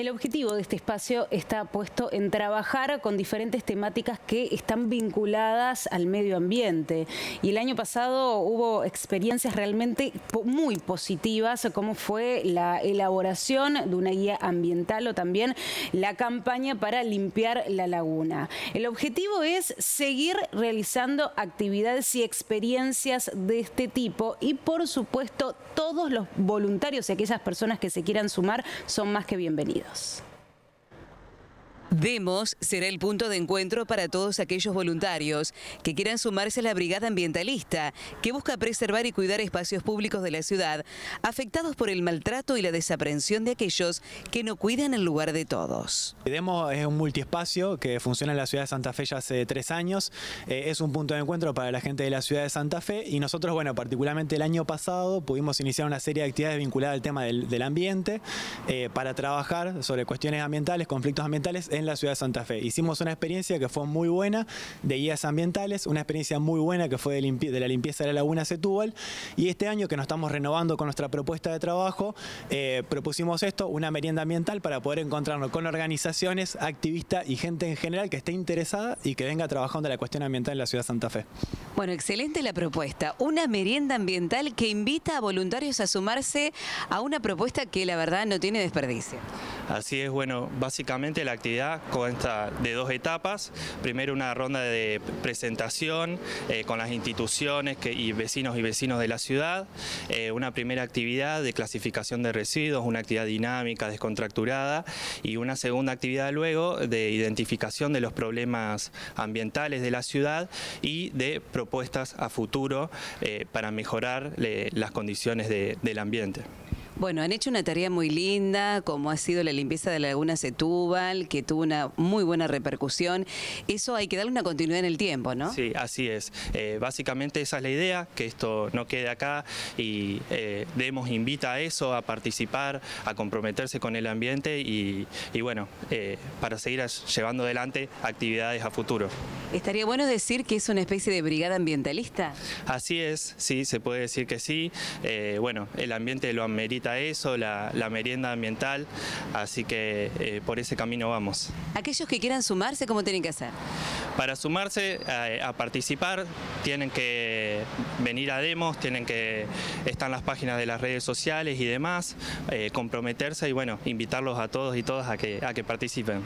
El objetivo de este espacio está puesto en trabajar con diferentes temáticas que están vinculadas al medio ambiente. Y el año pasado hubo experiencias realmente muy positivas, como fue la elaboración de una guía ambiental o también la campaña para limpiar la laguna. El objetivo es seguir realizando actividades y experiencias de este tipo y por supuesto todos los voluntarios y aquellas personas que se quieran sumar son más que bienvenidos. Dios. Demos será el punto de encuentro para todos aquellos voluntarios que quieran sumarse a la brigada ambientalista que busca preservar y cuidar espacios públicos de la ciudad afectados por el maltrato y la desaprensión de aquellos que no cuidan el lugar de todos. Demos es un multiespacio que funciona en la ciudad de Santa Fe ya hace tres años. Eh, es un punto de encuentro para la gente de la ciudad de Santa Fe y nosotros, bueno, particularmente el año pasado pudimos iniciar una serie de actividades vinculadas al tema del, ambiente eh, para trabajar sobre cuestiones ambientales, conflictos ambientales en la ciudad de Santa Fe. Hicimos una experiencia que fue muy buena de guías ambientales, una experiencia muy buena que fue de, la limpieza de la laguna Setúbal y este año que nos estamos renovando con nuestra propuesta de trabajo, eh, propusimos esto, una merienda ambiental para poder encontrarnos con organizaciones, activistas y gente en general que esté interesada y que venga trabajando en la cuestión ambiental en la ciudad de Santa Fe. Bueno, excelente la propuesta. Una merienda ambiental que invita a voluntarios a sumarse a una propuesta que la verdad no tiene desperdicio. Así es, bueno, básicamente la actividad consta de dos etapas. Primero una ronda de presentación eh, con las instituciones y vecinos y vecinos de la ciudad. Eh, una primera actividad de clasificación de residuos, una actividad dinámica, descontracturada. Y una segunda actividad luego de identificación de los problemas ambientales de la ciudad y de propuestas a futuro eh, para mejorar las condiciones del ambiente. Bueno, han hecho una tarea muy linda, como ha sido la limpieza de la laguna Setúbal, que tuvo una muy buena repercusión. Eso hay que darle una continuidad en el tiempo, ¿no? Sí, así es. Eh, básicamente esa es la idea, que esto no quede acá y eh, Demos invita a eso, a participar, a comprometerse con el ambiente y, bueno, eh, para seguir llevando adelante actividades a futuro. ¿Estaría bueno decir que es una especie de brigada ambientalista? Así es, sí, se puede decir que sí. bueno, el ambiente lo amerita eso, la, merienda ambiental, así que eh, por ese camino vamos. Aquellos que quieran sumarse, ¿cómo tienen que hacer? Para sumarse a, participar tienen que venir a demos, tienen que estar en las páginas de las redes sociales y demás, eh, comprometerse y bueno, invitarlos a todos y todas a que, a que participen.